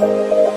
Bye.